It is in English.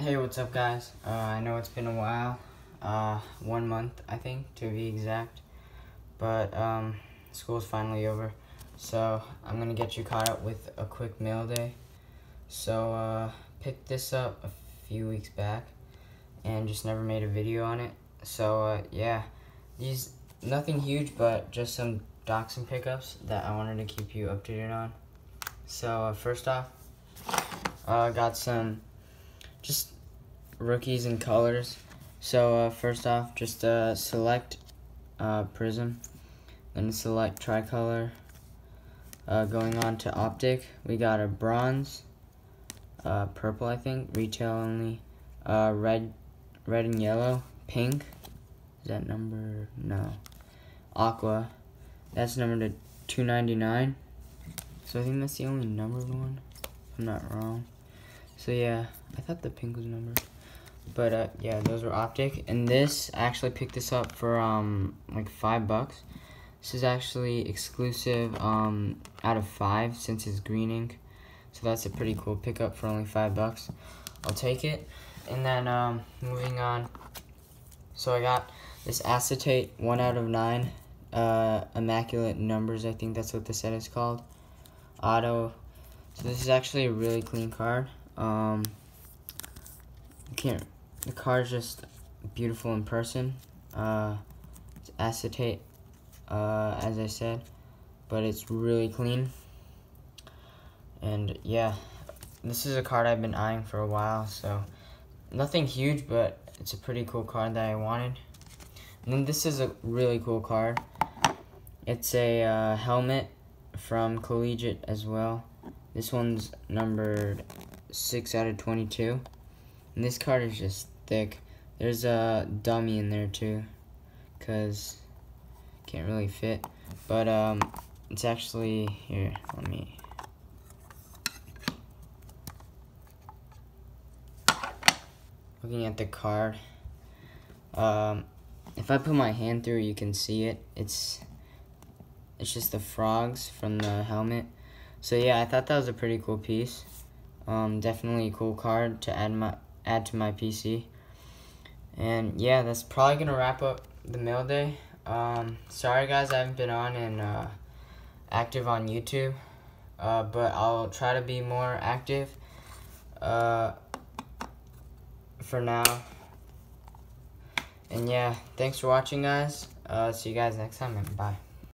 Hey, what's up, guys? Uh, I know it's been a while, uh, one month, I think, to be exact, but um, school's finally over, so I'm gonna get you caught up with a quick mail day. So, uh, picked this up a few weeks back, and just never made a video on it. So, uh, yeah, these nothing huge, but just some Doctson pickups that I wanted to keep you updated on. So, uh, first off, I uh, got some just rookies and colors. So uh, first off, just uh, select uh, Prism, then select Tricolor. Uh, going on to Optic, we got a Bronze, uh, Purple I think, retail only, uh, Red, Red and Yellow, Pink, is that number, no, Aqua, that's number to 299, so I think that's the only numbered one, I'm not wrong. So yeah, I thought the pink was number. But uh, yeah, those were optic. And this, I actually picked this up for um like five bucks. This is actually exclusive um out of five since it's green ink. So that's a pretty cool pickup for only five bucks. I'll take it. And then um moving on. So I got this acetate one out of nine. Uh, immaculate numbers, I think that's what the set is called. Auto. So this is actually a really clean card. Um, can't, the car is just beautiful in person. Uh, it's acetate, uh, as I said, but it's really clean. And yeah, this is a card I've been eyeing for a while, so nothing huge, but it's a pretty cool card that I wanted. And then this is a really cool card. It's a uh, helmet from Collegiate as well. This one's numbered 6 out of 22. And this card is just thick. There's a dummy in there too. Because can't really fit. But um, it's actually, here, let me. Looking at the card. Um, if I put my hand through you can see it. It's it's just the frogs from the helmet. So yeah, I thought that was a pretty cool piece. Um, definitely a cool card to add my add to my PC. And yeah, that's probably gonna wrap up the mail day. Um, sorry guys, I haven't been on and uh, active on YouTube, uh, but I'll try to be more active. Uh, for now. And yeah, thanks for watching, guys. Uh, see you guys next time, and bye.